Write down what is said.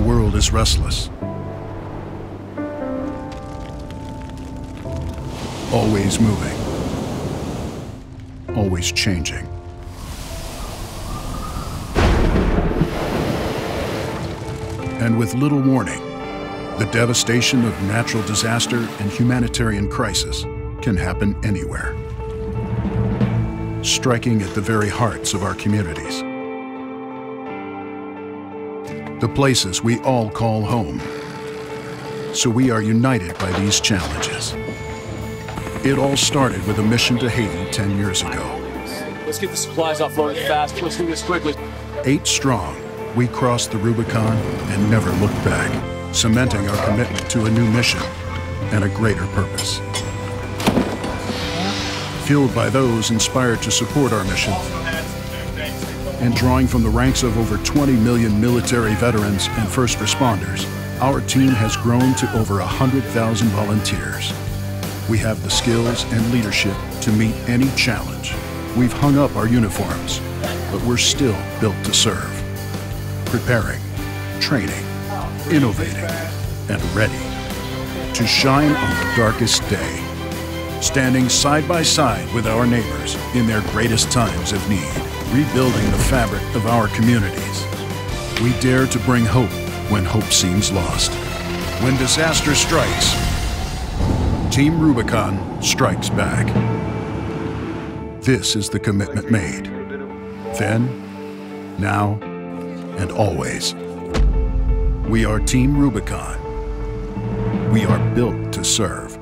world is restless. Always moving. Always changing. And with little warning, the devastation of natural disaster and humanitarian crisis can happen anywhere, striking at the very hearts of our communities. The places we all call home. So we are united by these challenges. It all started with a mission to Haiti 10 years ago. Let's get the supplies offloaded fast. Let's do this quickly. Eight strong, we crossed the Rubicon and never looked back, cementing our commitment to a new mission and a greater purpose. Fueled by those inspired to support our mission, and drawing from the ranks of over 20 million military veterans and first responders, our team has grown to over 100,000 volunteers. We have the skills and leadership to meet any challenge. We've hung up our uniforms, but we're still built to serve. Preparing, training, innovating, and ready to shine on the darkest day. Standing side by side with our neighbors in their greatest times of need, rebuilding the fabric of our communities. We dare to bring hope when hope seems lost. When disaster strikes, Team Rubicon strikes back. This is the commitment made. Then, now, and always. We are Team Rubicon. We are built to serve.